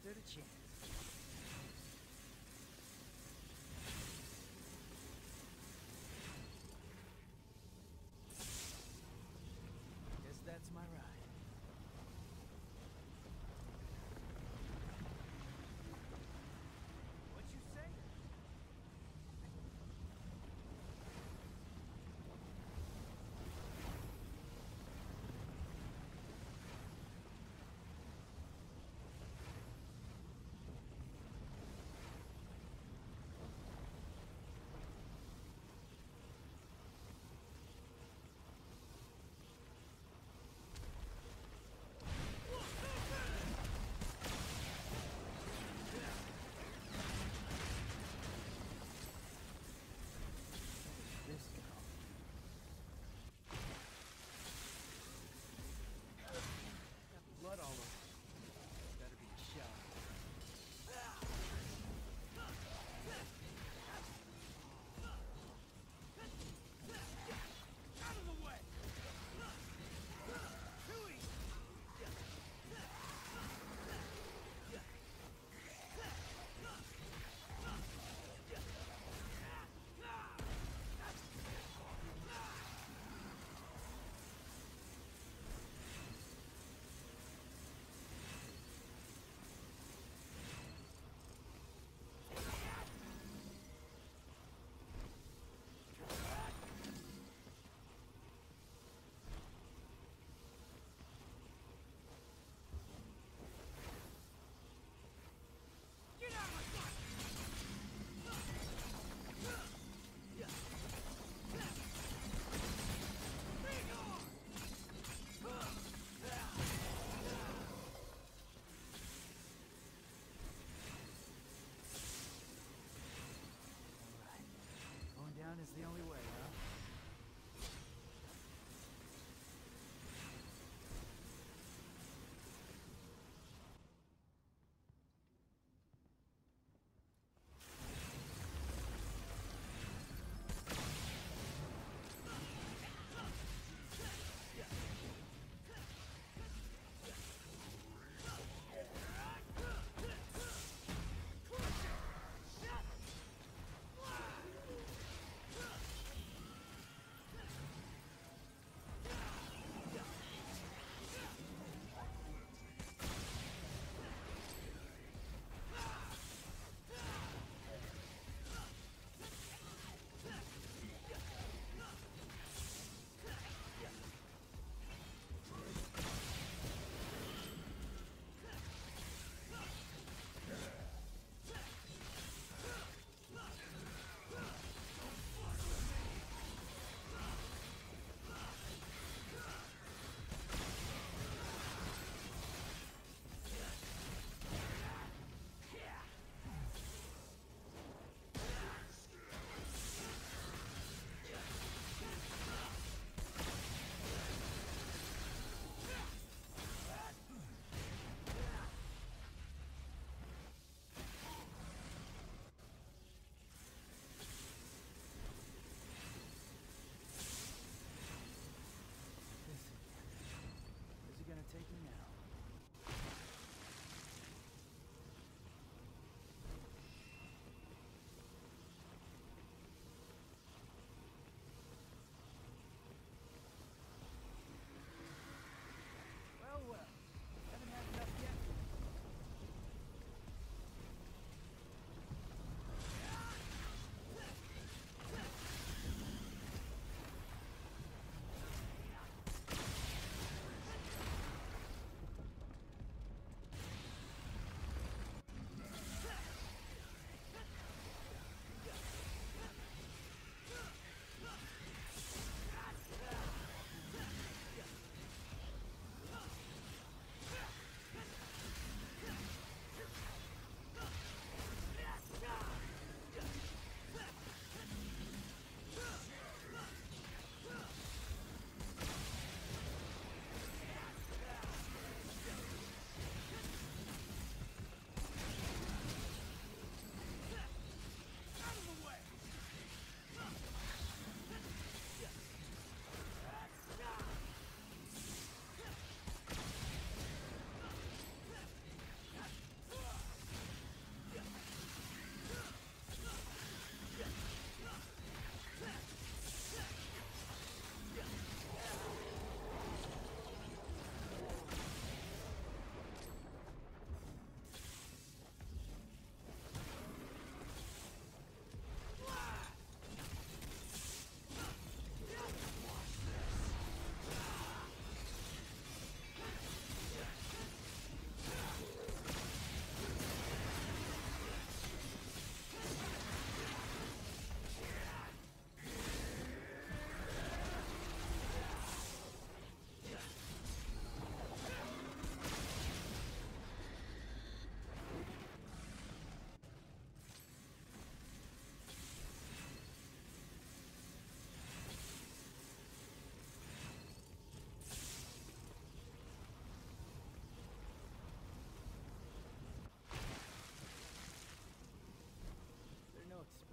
stood a chance. Where's he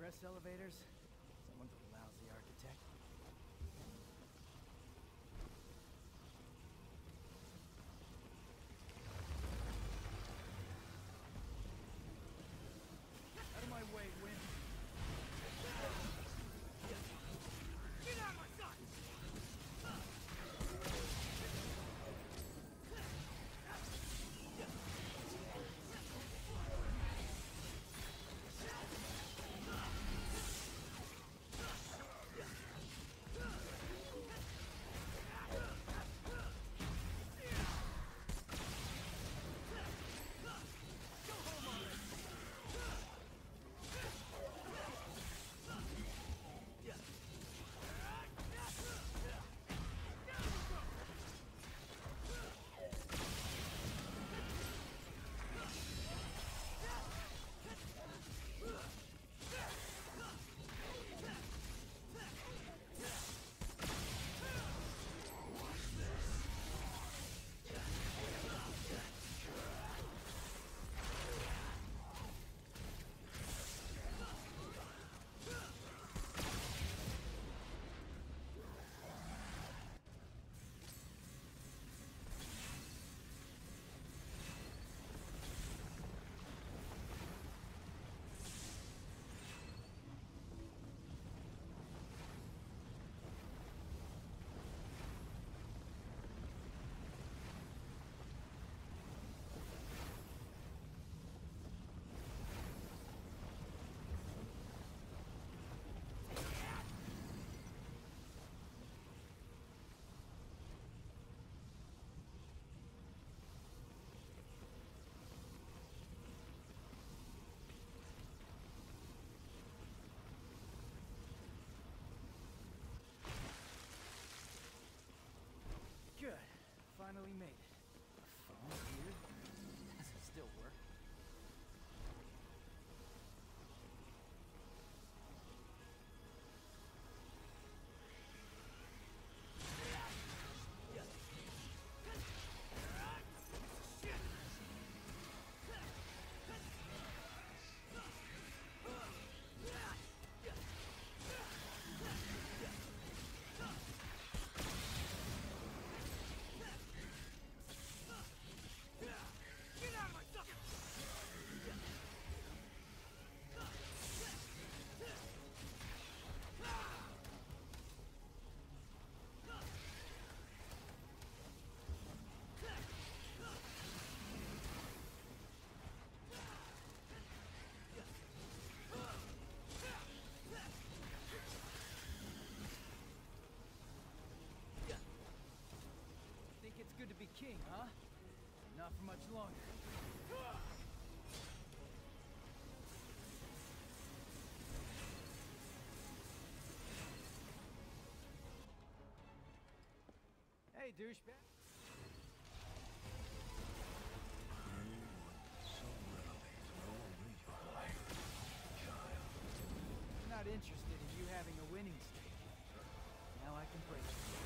Express elevators? Finally made it. King, huh? Not for much longer. Hey, douchebag. Not interested in you having a winning streak. Now I can break it.